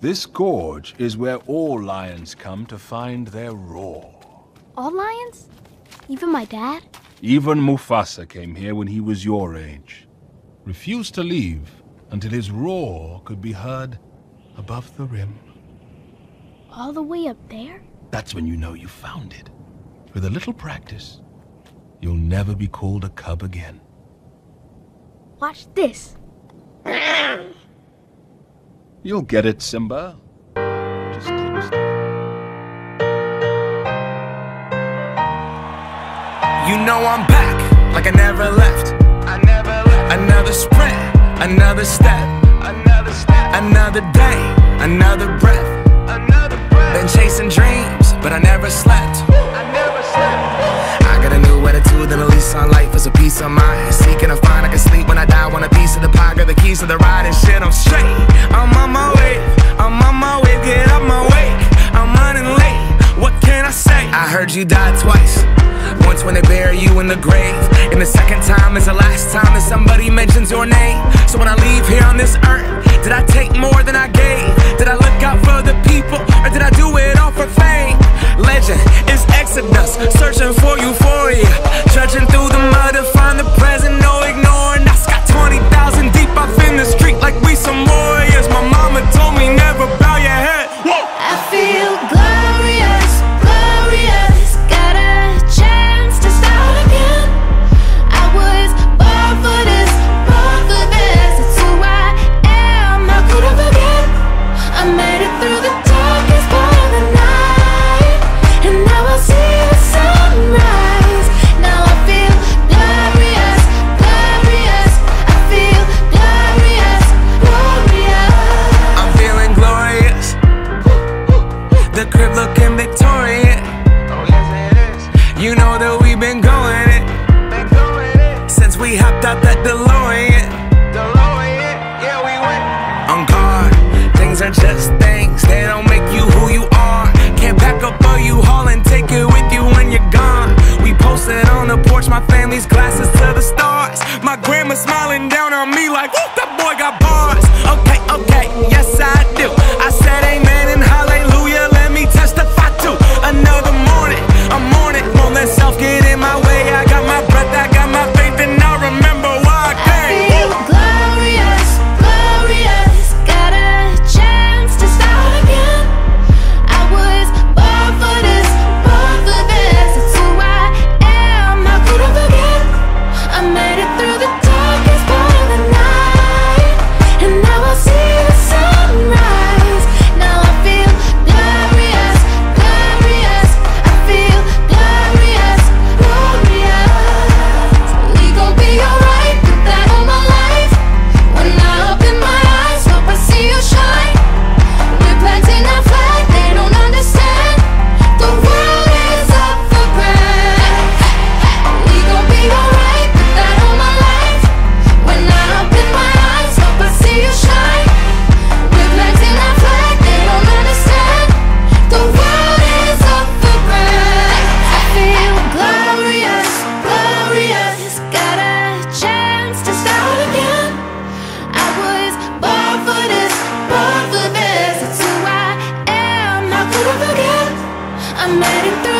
This gorge is where all lions come to find their roar. All lions? Even my dad? Even Mufasa came here when he was your age. Refused to leave until his roar could be heard above the rim. All the way up there? That's when you know you found it. With a little practice, you'll never be called a cub again. Watch this. You'll get it, Simba. Just take a. You know I'm back, like I never left. I never left. Another sprint, another step, Another step, another day, another breath. another breath. Been chasing dreams, but I never slept. I never slept. I got a new attitude and a lease on life is a peace of mind. Seeking to find I can sleep when I die. Want a piece of the pie, got the keys to the ride and shit. I'm straight. I'm heard you died twice. Once when they bury you in the grave, and the second time is the last time that somebody mentions your name. So when I leave here on this earth, did I take more than I gave? Did I look out for the people, or did I do it all for fame? Legend just things. They don't make you who you are. Can't pack up a U-Haul and take it with you when you're gone. We posted on the porch, my family's glasses to the stars. My grandma smiling down on me like, that boy got bars. Okay, I'm letting through